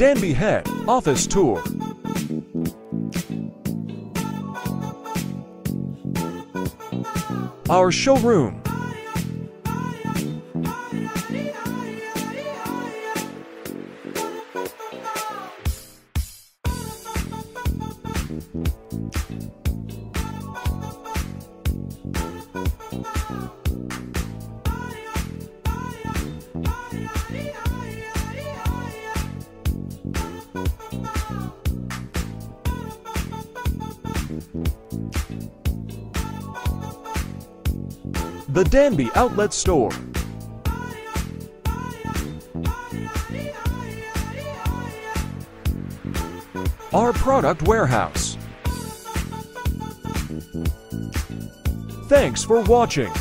Danby Head Office Tour. Our showroom. The Danby Outlet Store. Our product warehouse. Thanks for watching.